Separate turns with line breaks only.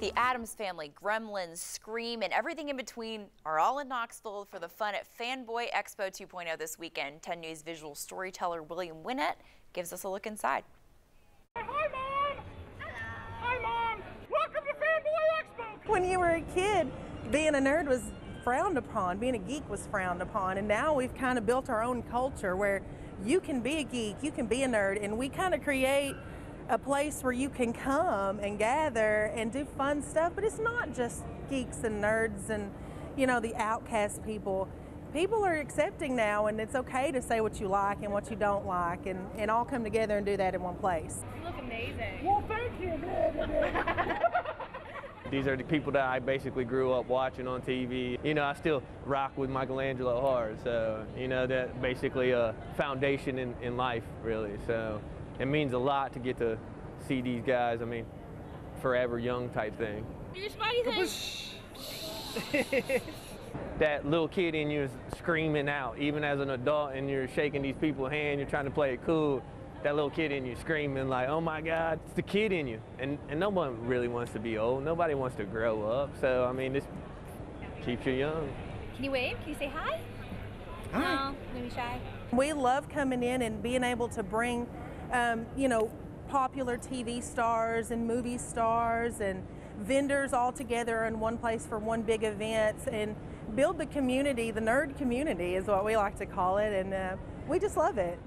The Addams Family, Gremlins, Scream, and everything in between are all in Knoxville for the fun at Fanboy Expo 2.0 this weekend. 10 News visual storyteller William Winnett gives us a look inside.
Hi, Mom! Hi, Mom! Welcome to Fanboy Expo!
When you were a kid, being a nerd was frowned upon, being a geek was frowned upon, and now we've kind of built our own culture where you can be a geek, you can be a nerd, and we kind of create a place where you can come and gather and do fun stuff, but it's not just geeks and nerds and, you know, the outcast people. People are accepting now, and it's okay to say what you like and what you don't like, and, and all come together and do that in one place.
You look amazing.
Well, thank you!
These are the people that I basically grew up watching on TV. You know, I still rock with Michelangelo hard, so, you know, that basically a foundation in, in life, really. So it means a lot to get to see these guys. I mean, forever young type thing.
Your Spidey thing.
that little kid in you is screaming out, even as an adult, and you're shaking these people's hand, you're trying to play it cool. That little kid in you screaming like, "Oh my God!" It's the kid in you, and and no one really wants to be old. Nobody wants to grow up. So I mean, this keeps you young.
Can you wave? Can you say hi?
Hi.
No, maybe shy.
We love coming in and being able to bring, um, you know, popular TV stars and movie stars and vendors all together in one place for one big event and build the community, the nerd community is what we like to call it, and uh, we just love it.